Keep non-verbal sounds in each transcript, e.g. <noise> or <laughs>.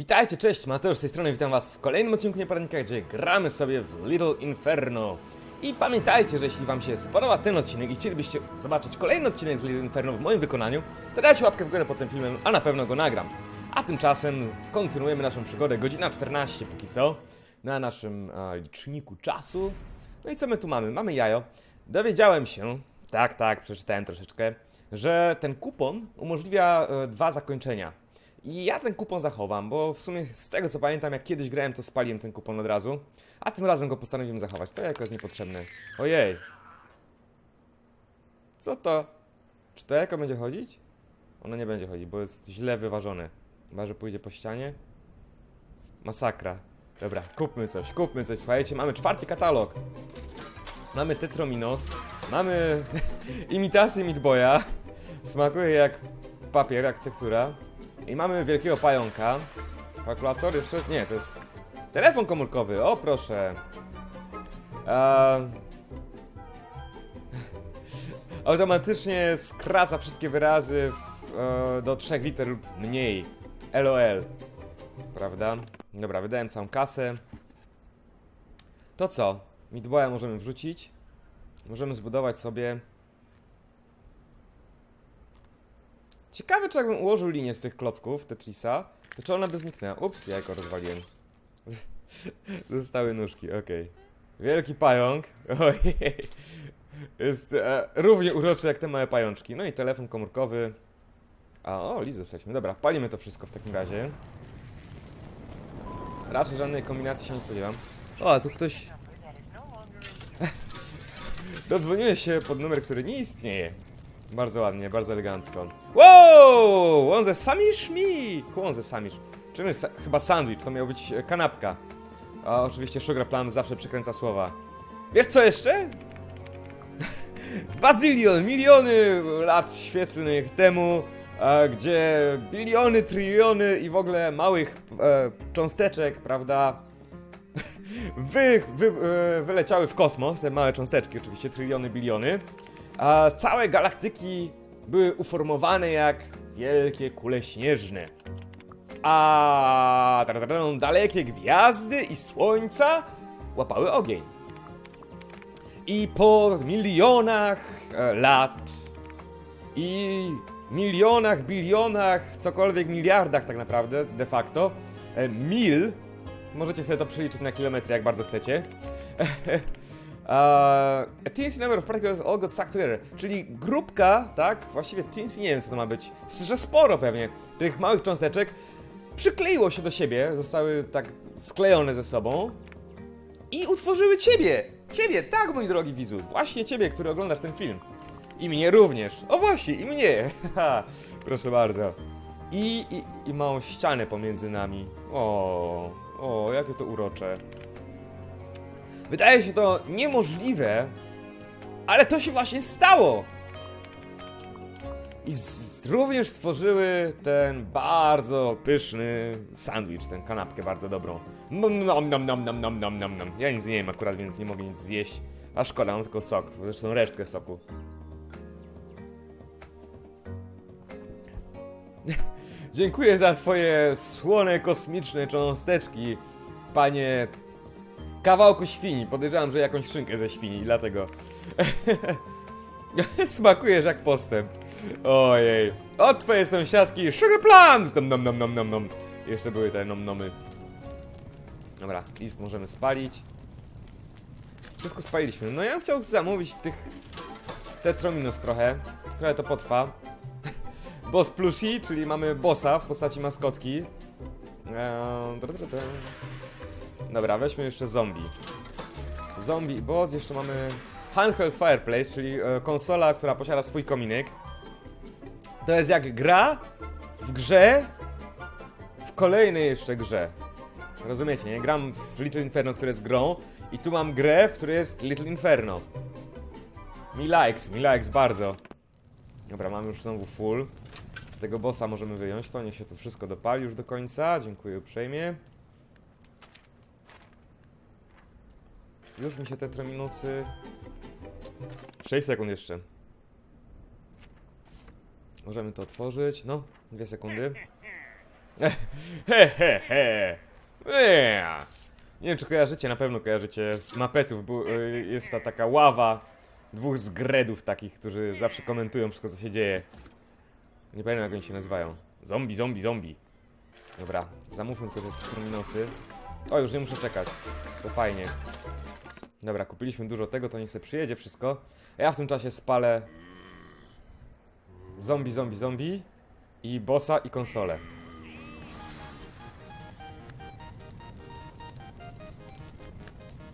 Witajcie, cześć, Mateusz z tej strony, witam was w kolejnym odcinku Nieporadnika, gdzie gramy sobie w Little Inferno. I pamiętajcie, że jeśli wam się spodoba ten odcinek i chcielibyście zobaczyć kolejny odcinek z Little Inferno w moim wykonaniu, to dajcie łapkę w górę pod tym filmem, a na pewno go nagram. A tymczasem kontynuujemy naszą przygodę, godzina 14 póki co, na naszym e, liczniku czasu. No i co my tu mamy? Mamy jajo. Dowiedziałem się, tak, tak, przeczytałem troszeczkę, że ten kupon umożliwia e, dwa zakończenia. I ja ten kupon zachowam, bo w sumie z tego co pamiętam, jak kiedyś grałem, to spaliłem ten kupon od razu. A tym razem go postanowiłem zachować. To jako jest niepotrzebne. Ojej. Co to? Czy to jako będzie chodzić? Ono nie będzie chodzić, bo jest źle wyważone. Chyba, że pójdzie po ścianie. Masakra. Dobra, kupmy coś, kupmy coś. Słuchajcie, mamy czwarty katalog. Mamy Tetrominos. Mamy <laughs> imitację Meatboya. Smakuje jak papier, jak tektura. I mamy wielkiego pająka. Kalkulator jeszcze? Nie, to jest telefon komórkowy. O, proszę. Eee... Automatycznie skraca wszystkie wyrazy w, e, do trzech liter lub mniej. LOL. Prawda? Dobra, wydałem całą kasę. To co? Midboya możemy wrzucić. Możemy zbudować sobie Ciekawe, czy jakbym ułożył linię z tych klocków Tetrisa, to czy ona by zniknęła? Ups, jajko rozwaliłem. <laughs> Zostały nóżki, okej. Wielki pająk. <laughs> Ojej. Jest e, równie uroczy jak te małe pajączki. No i telefon komórkowy. A, o, Liz jesteśmy. Dobra, palimy to wszystko w takim razie. Raczej żadnej kombinacji się nie spodziewam. O, a tu ktoś... <laughs> Dozwoniłeś się pod numer, który nie istnieje. Bardzo ładnie, bardzo elegancko. Wow! On ze samisz mi! On ze samisz. Czym jest? Chyba sandwich, to miał być e, kanapka. A oczywiście Sugar Plum zawsze przekręca słowa. Wiesz co jeszcze? <laughs> Bazylion, miliony lat świetlnych temu, e, gdzie biliony, tryliony i w ogóle małych e, cząsteczek, prawda, <laughs> wy, wy, wyleciały w kosmos, te małe cząsteczki oczywiście, tryliony, biliony, a całe galaktyki były uformowane jak wielkie kule śnieżne. A dalekie gwiazdy i słońca łapały ogień. I po milionach lat i milionach, bilionach, cokolwiek, miliardach tak naprawdę, de facto, mil, możecie sobie to przeliczyć na kilometry, jak bardzo chcecie, a teensy number of particles all got stuck together. Czyli grupka, tak? Właściwie teensy, nie wiem co to ma być. Że sporo pewnie tych małych cząsteczek przykleiło się do siebie, zostały tak sklejone ze sobą i utworzyły ciebie. Ciebie, tak mój drogi widzu. Właśnie ciebie, który oglądasz ten film. I mnie również. O właśnie, i mnie. <laughs> Proszę bardzo. I, i, I małą ścianę pomiędzy nami. O, o, jakie to urocze. Wydaje się to niemożliwe, ale to się właśnie stało. I również stworzyły ten bardzo pyszny sandwich, tę kanapkę bardzo dobrą. Nom, nom, nom, nom, nom, nom, nom, nom. Ja nic nie wiem akurat, więc nie mogę nic zjeść. A szkoda, mam tylko sok, zresztą resztkę soku. <laughs> Dziękuję za twoje słone, kosmiczne cząsteczki, panie kawałku świni. Podejrzewam, że jakąś szynkę ze świni, dlatego. <laughs> Smakujesz jak postęp. Ojej. O twoje sąsiadki, sugar plums! Nom nom nom nom nom nom. Jeszcze były te nom nomy. Dobra, list możemy spalić. Wszystko spaliliśmy. No ja bym chciał zamówić tych Tetrominus trochę. Trochę to potrwa. <laughs> Boss plushie, czyli mamy bossa w postaci maskotki. Eee. Dobra, weźmy jeszcze zombie. Zombie i boss, jeszcze mamy handheld fireplace, czyli e, konsola, która posiada swój kominek. To jest jak gra w grze w kolejnej jeszcze grze. Rozumiecie, nie? Gram w Little Inferno, które jest grą i tu mam grę, w której jest Little Inferno. Mi likes, mi likes bardzo. Dobra, mamy już znowu full. Tego bossa możemy wyjąć, to niech się to wszystko dopali już do końca. Dziękuję uprzejmie. Już mi się te trominusy... 6 sekund jeszcze. Możemy to otworzyć. No, dwie sekundy. He, he, he. Nie wiem, czy kojarzycie, na pewno kojarzycie z mapetów. y, Jest ta taka ława dwóch zgredów takich, którzy zawsze komentują wszystko, co się dzieje. Nie pamiętam, jak oni się nazywają. Zombie, zombie, zombie. Dobra, zamówmy tylko te terminosy. O, już nie muszę czekać. To fajnie. Dobra, kupiliśmy dużo tego, to niech se przyjedzie wszystko. Ja w tym czasie spalę zombie, zombie, zombie i bossa i konsolę.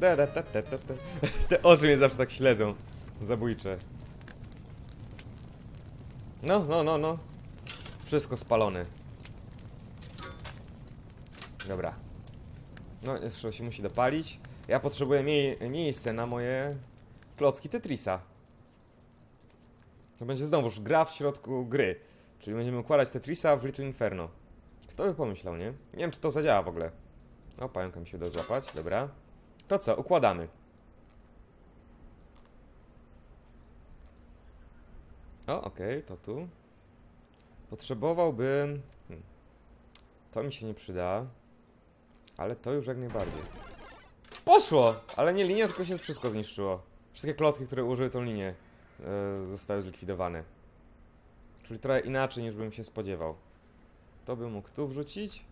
Da. <laughs> Te oczy mnie zawsze tak śledzą. Zabójcze. No, no, no, no. Wszystko spalone. Dobra. No, jeszcze się musi dopalić. Ja potrzebuję mie miejsce na moje klocki Tetrisa. To będzie znowuż gra w środku gry. Czyli będziemy układać Tetrisa w Little Inferno. Kto by pomyślał, nie? Nie wiem, czy to zadziała w ogóle. O, pająka mi się uda złapać, dobra. To co, układamy. O, okej, to tu. Potrzebowałbym... Hmm. To mi się nie przyda. Ale to już jak najbardziej. Poszło! Ale nie linia, tylko się wszystko zniszczyło. Wszystkie klocki, które użyły tą linię, e, zostały zlikwidowane. Czyli trochę inaczej niż bym się spodziewał. To bym mógł tu wrzucić.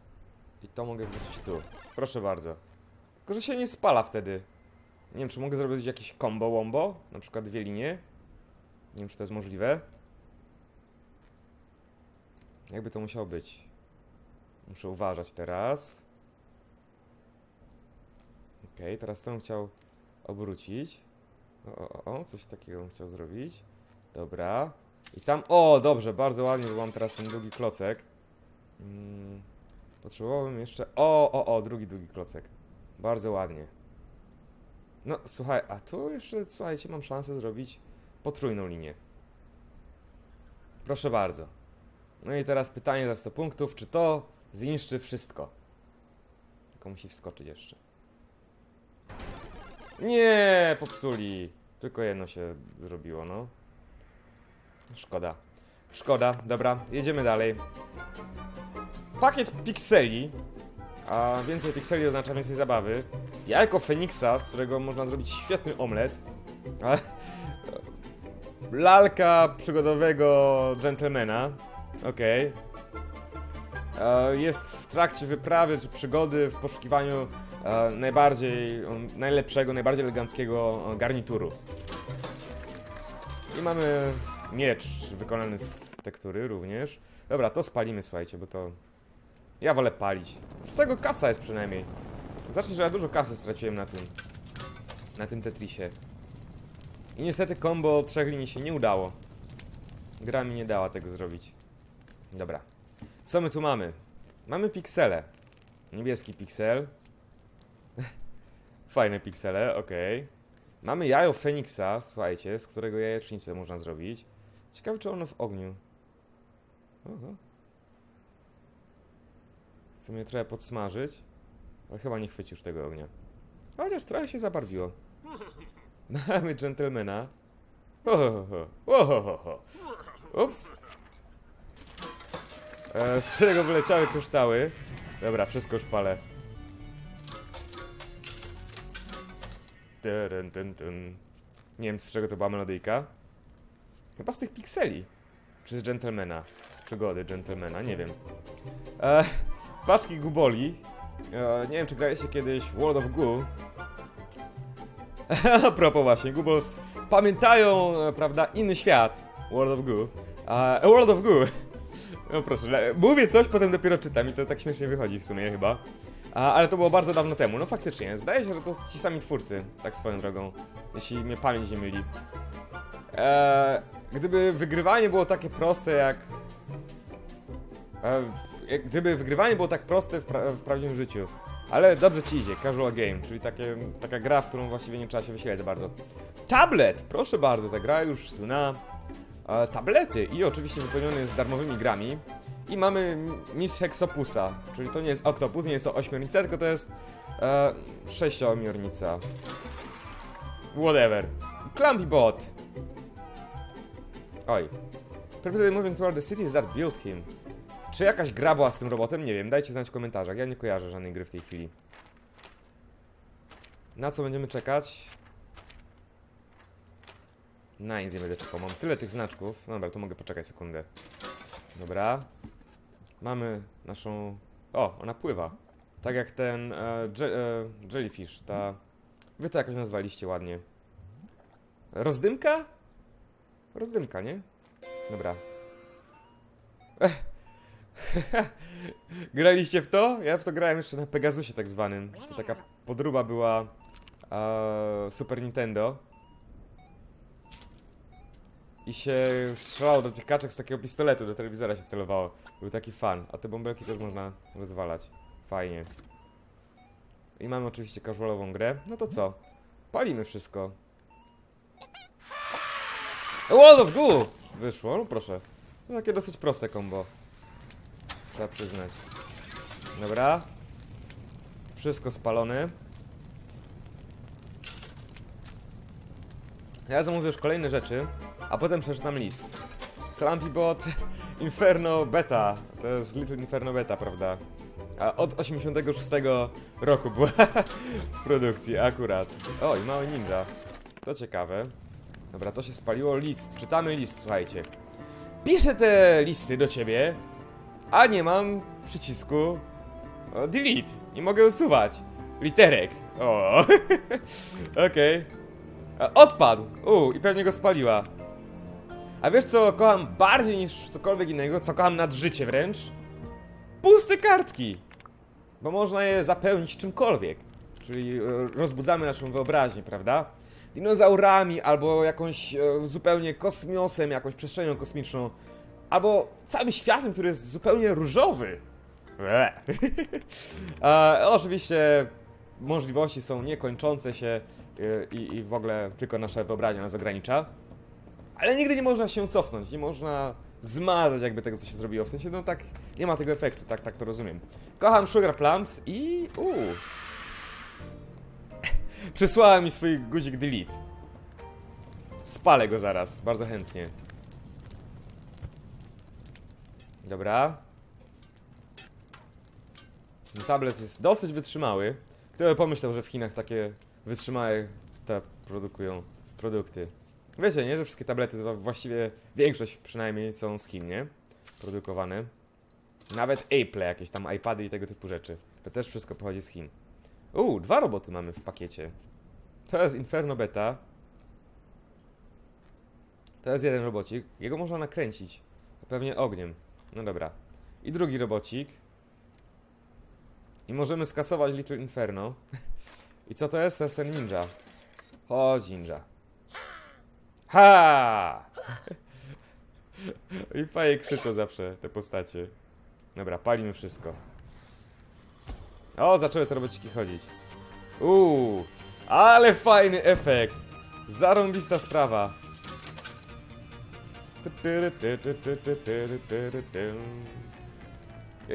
I to mogę wrzucić tu. Proszę bardzo. Tylko, że się nie spala wtedy. Nie wiem, czy mogę zrobić jakieś combo wombo? Na przykład dwie linie. Nie wiem, czy to jest możliwe. Jakby to musiało być. Muszę uważać teraz. Okej, teraz to bym chciał obrócić. O, o, o, coś takiego chciał zrobić. Dobra. I tam, o, dobrze, bardzo ładnie, bo mam teraz ten drugi klocek. Mm, potrzebowałbym jeszcze, o, o, o, drugi, drugi klocek. Bardzo ładnie. No, słuchaj, a tu jeszcze, słuchajcie, mam szansę zrobić potrójną linię. Proszę bardzo. No i teraz pytanie za 100 punktów, czy to zniszczy wszystko? Tylko musi wskoczyć jeszcze. Nie, popsuli. Tylko jedno się zrobiło, no. Szkoda. Szkoda, dobra, jedziemy dalej. Pakiet pikseli. A więcej pikseli oznacza więcej zabawy. Jajko Feniksa, z którego można zrobić świetny omlet. Lalka przygodowego gentlemana. Okej. E, Jest w trakcie wyprawy czy przygody w poszukiwaniu najbardziej, najlepszego, najbardziej eleganckiego e, garnituru. I mamy miecz wykonany z tektury również. Dobra, to spalimy, słuchajcie, bo to... Ja wolę palić. Z tego kasa jest przynajmniej. Zacznij, że ja dużo kasy straciłem na tym. Na tym Tetrisie. I niestety combo trzech linii się nie udało. Gra mi nie dała tego zrobić. Dobra. Co my tu mamy? Mamy piksele. Niebieski piksel. Fajne piksele, okej. Mamy jajo Feniksa, słuchajcie, z którego jajecznicę można zrobić. Ciekawe, czy ono w ogniu. Oho. Chcę mnie trochę podsmażyć, ale chyba nie chwyci już tego ognia. Chociaż trochę się zabarwiło. <laughs> Mamy. Ohoho, ohoho. Ups. E, z którego wyleciały kryształy. Dobra, wszystko już palę. Nie wiem z czego to była melodyjka. Chyba z tych pikseli. Czy z gentlemana. Z przygody gentlemana, nie wiem. E, paczki guboli. E, nie wiem czy graliście kiedyś w World of Goo. <laughs> A propos właśnie, Gubols pamiętają, e, prawda, inny świat. World of Goo. A, e, World of Goo. <laughs> No proszę, mówię coś, potem dopiero czytam i to tak śmiesznie wychodzi w sumie chyba. A, ale to było bardzo dawno temu. No faktycznie, zdaje się, że to ci sami twórcy, tak swoją drogą. Jeśli mnie pamięć nie myli. Eee, gdyby wygrywanie było takie proste jak... E, jak gdyby wygrywanie było tak proste w, pra w prawdziwym życiu. Ale dobrze ci idzie, casual game, czyli takie, taka gra, w którą właściwie nie trzeba się wysilać za bardzo. Tablet! Proszę bardzo, ta gra już zna e, tablety i oczywiście wypełniony jest darmowymi grami. I mamy Miss Hexopusa, czyli to nie jest Octopus, nie jest to ośmiornica, tylko to jest e, sześciomiornica. Whatever. Clumpy Bot. Oj. Purportedly moving toward the cities that built him. Czy jakaś gra była z tym robotem? Nie wiem, dajcie znać w komentarzach. Ja nie kojarzę żadnej gry w tej chwili. Na co będziemy czekać? Na nic nie będę czekał. Mam tyle tych znaczków. Dobra, to mogę poczekać sekundę. Dobra. Mamy naszą... O, ona pływa. Tak jak ten e, dże, e, jellyfish, ta... Wy to jakoś nazwaliście ładnie. Rozdymka? Rozdymka, nie? Dobra. <laughs> Graliście w to? Ja w to grałem jeszcze na Pegasusie tak zwanym. To taka podruba była e, Super Nintendo. I się strzelało do tych kaczek z takiego pistoletu, do telewizora się celowało. Był taki fan, a te bąbelki też można rozwalać. Fajnie. I mamy oczywiście casualową grę. No to co? Palimy wszystko. A Wall of Goo! Wyszło, no proszę. No takie dosyć proste combo. Trzeba przyznać. Dobra. Wszystko spalone. Ja zamówię już kolejne rzeczy, a potem przeczytam list. Clumpy Bot, <laughs> Inferno Beta. To jest Little Inferno Beta, prawda? A od 86 roku była <laughs> w produkcji, akurat. O, i mały ninja. To ciekawe. Dobra, to się spaliło. List. Czytamy list, słuchajcie. Piszę te listy do ciebie, a nie mam przycisku o, delete. Nie mogę usuwać literek. O, <laughs> okej. A, Odpadł. U, i pewnie go spaliła. A wiesz co kocham bardziej niż cokolwiek innego, co kocham nad życie wręcz? Puste kartki. Bo można je zapełnić czymkolwiek. Czyli e, rozbudzamy naszą wyobraźnię, prawda? Dinozaurami, albo jakąś e, zupełnie kosmiosem, jakąś przestrzenią kosmiczną, albo całym światem, który jest zupełnie różowy. <laughs> A, oczywiście możliwości są niekończące się e, i, i w ogóle tylko nasza wyobraźnia nas ogranicza. Ale nigdy nie można się cofnąć, nie można zmazać jakby tego, co się zrobiło. W sensie, no tak, nie ma tego efektu, tak, tak to rozumiem. Kocham Sugar Plums i... Uuu. <laughs> Przysłała mi swój guzik delete. Spalę go zaraz, bardzo chętnie. Dobra. Ten Tablet jest dosyć wytrzymały. Kto by pomyślał, że w Chinach takie wytrzymałe te produkują produkty. Wiecie, nie? Że wszystkie tablety, właściwie większość przynajmniej są z Chin, nie? Produkowane. Nawet Apple, jakieś tam iPady i tego typu rzeczy. To też wszystko pochodzi z Chin. Uuu, dwa roboty mamy w pakiecie. To jest Inferno Beta. To jest jeden robocik. Jego można nakręcić. Pewnie ogniem. No dobra. I drugi robocik. I możemy skasować Little Inferno. <laughs> I co to jest? To jest ten ninja. Chodź ninja. Ha! I fajnie krzyczą zawsze te postacie. Dobra, palimy wszystko. O, zaczęły te robociki chodzić. Uuu, ale fajny efekt. Zarąbista sprawa.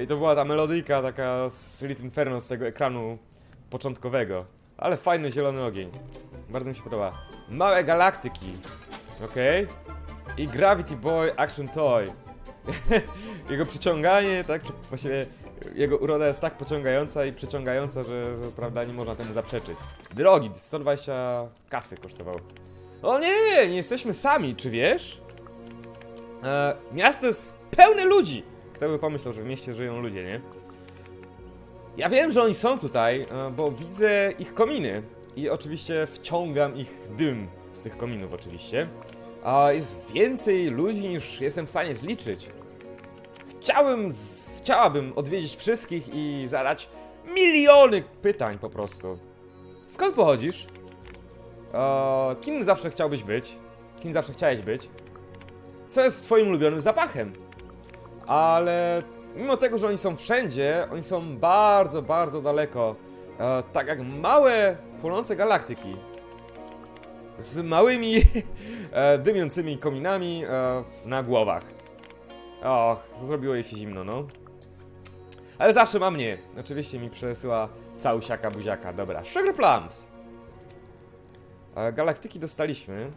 I to była ta melodyjka taka z Little Inferno z tego ekranu początkowego. Ale fajny zielony ogień. Bardzo mi się podoba. Małe galaktyki. Okej. I Gravity Boy Action Toy. <laughs> jego przyciąganie, tak, czy właściwie jego uroda jest tak pociągająca i przyciągająca, że, że prawda, nie można temu zaprzeczyć. Drogi, 120 kasy kosztował. O nie, nie jesteśmy sami, czy wiesz? E, miasto jest pełne ludzi. Kto by pomyślał, że w mieście żyją ludzie, nie? Ja wiem, że oni są tutaj, e, bo widzę ich kominy. I oczywiście wciągam ich dym z tych kominów, oczywiście. A jest więcej ludzi niż jestem w stanie zliczyć. Chciałbym, chciałabym odwiedzić wszystkich i zadać miliony pytań po prostu. Skąd pochodzisz? Kim zawsze chciałbyś być? Kim zawsze chciałeś być? Co jest twoim ulubionym zapachem? Ale mimo tego, że oni są wszędzie, oni są bardzo, bardzo daleko. E, tak jak małe, płonące galaktyki. Z małymi, <laughs> e, dymiącymi kominami e, na głowach. Och, zrobiło jej się zimno, no. Ale zawsze ma mnie. Oczywiście mi przesyła całusiaka buziaka. Dobra, Sugar Plums. E, galaktyki dostaliśmy.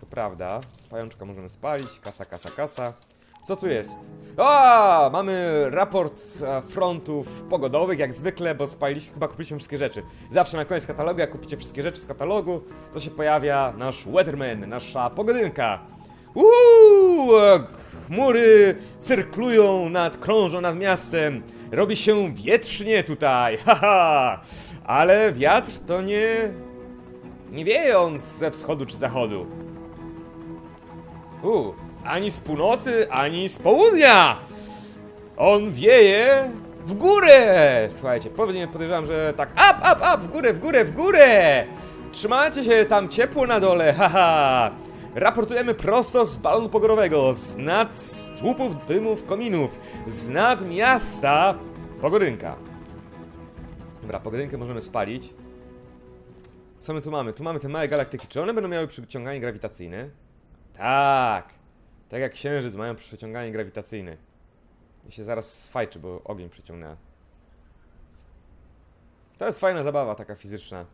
To prawda. Pajączka możemy spalić. Kasa, kasa, kasa. Co tu jest? A, mamy raport z e, frontów pogodowych, jak zwykle, bo spaliliśmy, chyba kupiliśmy wszystkie rzeczy. Zawsze na koniec katalogu, jak kupicie wszystkie rzeczy z katalogu, to się pojawia nasz Weatherman, nasza pogodynka. Uuu, e, chmury cyrklują nad, krążą nad miastem. Robi się wietrznie tutaj, <laughs> haha. Ale wiatr to nie... nie wieje on ze wschodu czy zachodu. U, ani z północy, ani z południa! On wieje w górę! Słuchajcie, podejrzewam, że tak up, up, up, w górę, w górę, w górę! Trzymajcie się, tam ciepło na dole, <laughs> haha! Raportujemy prosto z balonu pogodowego, z nad dymów kominów, z nad miasta Pogodynka. Dobra, Pogodynkę możemy spalić. Co my tu mamy? Tu mamy te małe galaktyki. Czy one będą miały przyciąganie grawitacyjne? Tak! Tak jak księżyc mają przyciąganie grawitacyjne. I się zaraz sfajczy, bo ogień przyciągnęła. To jest fajna zabawa, taka fizyczna.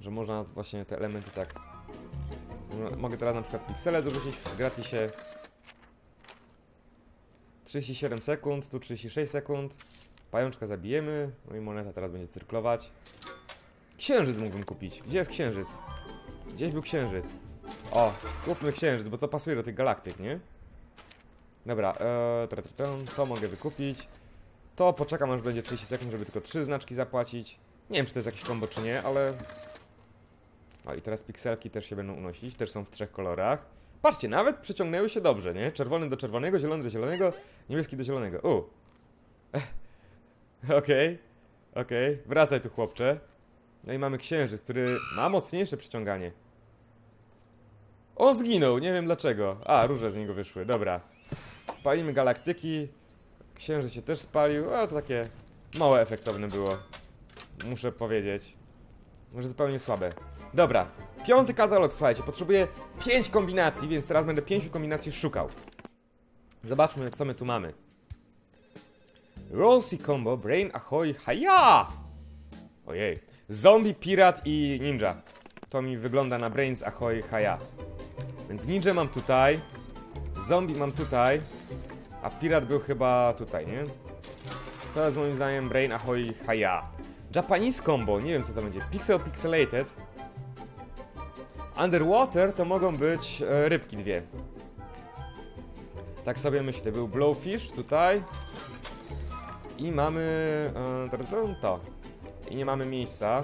Że można właśnie te elementy tak... Mogę teraz na przykład piksele dorzucić w gratisie. 37 sekund, tu 36 sekund. Pajączka zabijemy. No i moneta teraz będzie cyrklować. Księżyc mógłbym kupić. Gdzie jest księżyc? Gdzieś był księżyc. O, kupmy księżyc, bo to pasuje do tych galaktyk, nie? Dobra, ee, to mogę wykupić. To poczekam aż będzie 30 sekund, żeby tylko 3 znaczki zapłacić. Nie wiem, czy to jest jakieś kombo, czy nie, ale... O, i teraz pikselki też się będą unosić, też są w trzech kolorach. Patrzcie, nawet przeciągnęły się dobrze, nie? Czerwony do czerwonego, zielony do zielonego, niebieski do zielonego. U. <laughs> Okej, okej, wracaj tu chłopcze. No i mamy księżyc, który ma mocniejsze przyciąganie. On zginął, nie wiem dlaczego. A, róże z niego wyszły, dobra. Palimy galaktyki. Księżyc się też spalił. A, to takie mało efektowne było. Muszę powiedzieć. Może zupełnie słabe. Dobra, piąty katalog, słuchajcie, potrzebuję pięć kombinacji, więc teraz będę pięciu kombinacji szukał. Zobaczmy, co my tu mamy. Rollsy Combo, Brain Ahoy, Haja! Ojej. Zombie, Pirat i Ninja. To mi wygląda na Brains Ahoy, Haja. Więc Ninja mam tutaj, Zombie mam tutaj, a Pirat był chyba tutaj, nie? To jest moim zdaniem Brain Ahoy, Haja. Japanese Combo, nie wiem co to będzie. Pixel Pixelated. Underwater to mogą być e, rybki dwie. Tak sobie myślę. Był Blowfish tutaj. I mamy e, to. I nie mamy miejsca.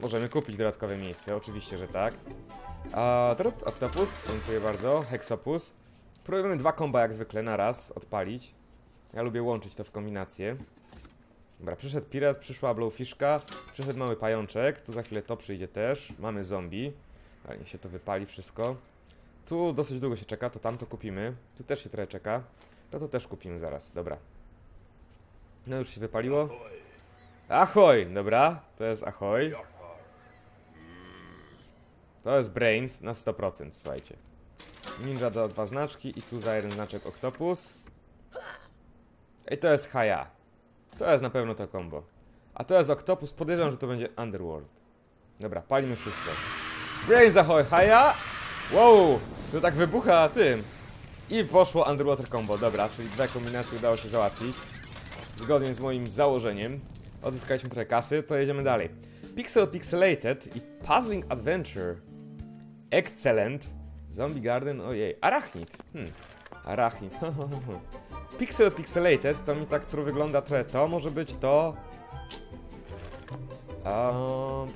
Możemy kupić dodatkowe miejsce, oczywiście, że tak. A tr- Octopus, dziękuję bardzo. Hexopus. Próbujemy dwa komba jak zwykle na raz odpalić. Ja lubię łączyć to w kombinację. Dobra, przyszedł pirat, przyszła blowfishka, przyszedł mały pajączek, tu za chwilę to przyjdzie też, mamy zombie, ale niech się to wypali wszystko. Tu dosyć długo się czeka, to tam to kupimy, tu też się trochę czeka, no to też kupimy zaraz, dobra. No już się wypaliło. Ahoj, dobra, to jest ahoj. To jest brains na 100%, słuchajcie. Ninja do dwa znaczki i tu za jeden znaczek octopus. I to jest haja. To jest na pewno to combo. A to jest Octopus, podejrzewam, że to będzie Underworld. Dobra, palimy wszystko. Brains ahoy, haja! Wow, to tak wybucha tym. I poszło Underwater combo, dobra, czyli dwie kombinacje udało się załatwić. Zgodnie z moim założeniem. Odzyskaliśmy trochę kasy, to jedziemy dalej. Pixel Pixelated i Puzzling Adventure. Excellent. Zombie Garden, ojej. Arachnid. Hmm. Arachnid. <laughs> Pixel Pixelated to mi tak tu wygląda trochę to, może być to... Um.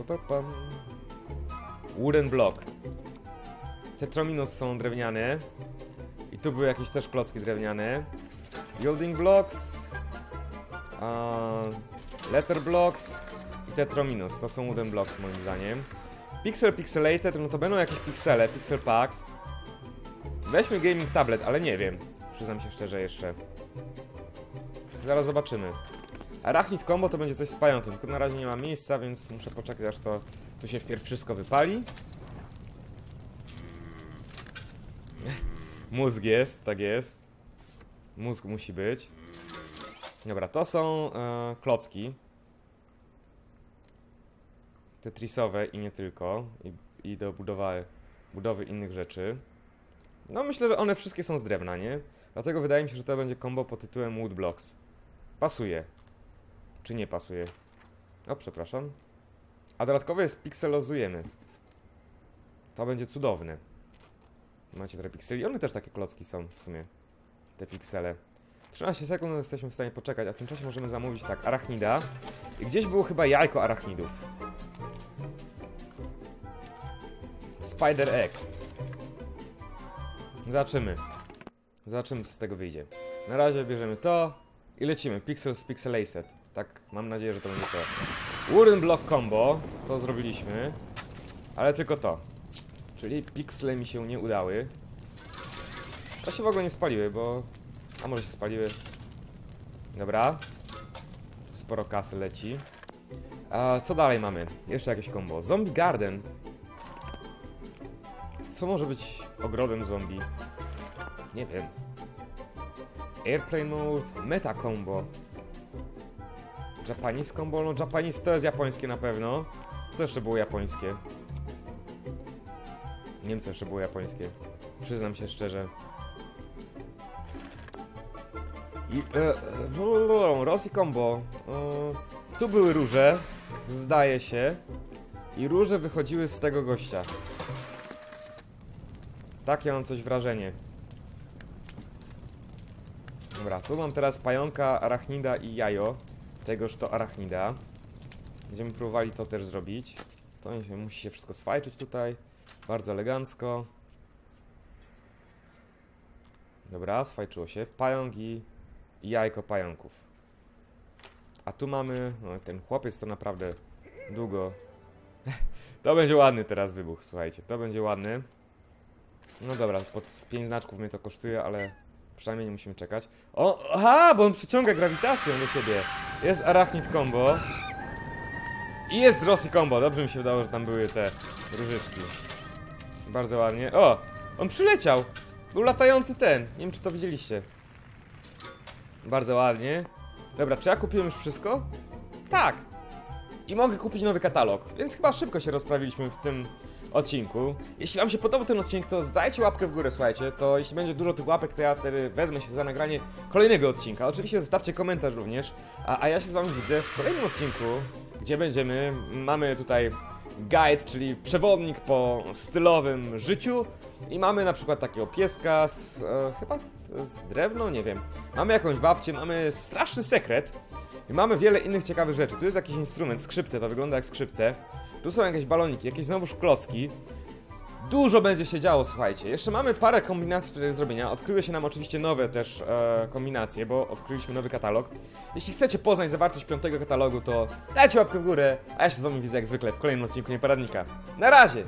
Wooden block. Te trominos są drewniane. I tu były jakieś też klocki drewniane. Building blocks. Um, letter blocks. I te trominos, to są wooden blocks moim zdaniem. Pixel Pixelated, no to będą jakieś piksele, pixel packs. Weźmy gaming tablet, ale nie wiem. Przyznam się szczerze jeszcze. Zaraz zobaczymy. Arachnid combo to będzie coś z pająkiem, tylko na razie nie ma miejsca, więc muszę poczekać aż to tu się wpierw wszystko wypali. <laughs> Mózg jest, tak jest. Mózg musi być. Dobra, to są e, klocki. Tetrisowe i nie tylko. I, i do budowy, budowy innych rzeczy. No myślę, że one wszystkie są z drewna, nie? Dlatego wydaje mi się, że to będzie combo pod tytułem Woodblocks. Pasuje. Czy nie pasuje? O, przepraszam. A dodatkowo jest pikselozujemy. To będzie cudowne. Macie trochę pikseli. One też takie klocki są w sumie. Te piksele. 13 sekund no, jesteśmy w stanie poczekać, a w tym czasie możemy zamówić tak, arachnida. I gdzieś było chyba jajko arachnidów. Spider Egg. Zobaczymy. Zobaczymy, co z tego wyjdzie. Na razie bierzemy to i lecimy. Pixel z Pixelaced. Tak, mam nadzieję, że to będzie to. Wooden Block Combo. To zrobiliśmy. Ale tylko to. Czyli piksele mi się nie udały. To się w ogóle nie spaliły, bo... A może się spaliły. Dobra. Sporo kasy leci. A co dalej mamy? Jeszcze jakieś combo. Zombie Garden. Co może być ogrodem zombie? Nie wiem. Airplane Mode, Meta Combo. Japanese Combo? No Japanese to jest japońskie na pewno. Co jeszcze było japońskie? Nie wiem co jeszcze było japońskie. Przyznam się szczerze. I, e, e, Combo. E, tu były róże, zdaje się. I róże wychodziły z tego gościa. Takie mam coś wrażenie. Dobra, tu mam teraz pająka, arachnida i jajo. Tegoż to arachnida. Będziemy próbowali to też zrobić. To musi się wszystko swajczyć tutaj. Bardzo elegancko. Dobra, swajczyło się. W pająk i, i jajko pająków. A tu mamy... No, ten chłopiec to naprawdę długo... <laughs> to będzie ładny teraz wybuch, słuchajcie. To będzie ładny. No dobra, pod 5 znaczków mnie to kosztuje, ale przynajmniej nie musimy czekać. O, aha, bo on przyciąga grawitacją do siebie. Jest arachnid combo. I jest Rosji combo. Dobrze mi się wydało, że tam były te różyczki. Bardzo ładnie. O, on przyleciał. Był latający ten. Nie wiem, czy to widzieliście. Bardzo ładnie. Dobra, czy ja kupiłem już wszystko? Tak. I mogę kupić nowy katalog, więc chyba szybko się rozprawiliśmy w tym odcinku. Jeśli wam się podobał ten odcinek, to dajcie łapkę w górę, słuchajcie, to jeśli będzie dużo tych łapek, to ja wtedy wezmę się za nagranie kolejnego odcinka. Oczywiście zostawcie komentarz również, a, a ja się z wami widzę w kolejnym odcinku, gdzie będziemy, mamy tutaj guide, czyli przewodnik po stylowym życiu i mamy na przykład takiego pieska z, e, chyba z drewno, nie wiem. Mamy jakąś babcię, mamy straszny sekret i mamy wiele innych ciekawych rzeczy. Tu jest jakiś instrument, skrzypce, to wygląda jak skrzypce. Tu są jakieś baloniki, jakieś znowuż klocki. Dużo będzie się działo, słuchajcie. Jeszcze mamy parę kombinacji do zrobienia. Odkryły się nam oczywiście nowe też e, kombinacje, bo odkryliśmy nowy katalog. Jeśli chcecie poznać zawartość piątego katalogu, to dajcie łapkę w górę, a ja się z wami widzę jak zwykle w kolejnym odcinku Nieporadnika. Na razie!